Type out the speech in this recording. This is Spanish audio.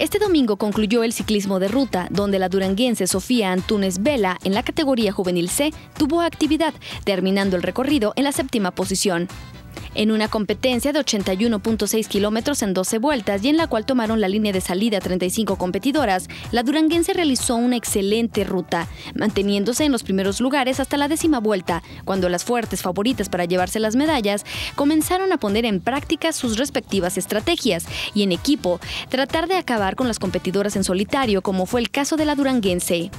Este domingo concluyó el ciclismo de ruta, donde la duranguense Sofía Antunes Vela, en la categoría juvenil C, tuvo actividad, terminando el recorrido en la séptima posición en una competencia de 81.6 kilómetros en 12 vueltas y en la cual tomaron la línea de salida 35 competidoras, la duranguense realizó una excelente ruta, manteniéndose en los primeros lugares hasta la décima vuelta, cuando las fuertes favoritas para llevarse las medallas comenzaron a poner en práctica sus respectivas estrategias y en equipo tratar de acabar con las competidoras en solitario, como fue el caso de la duranguense.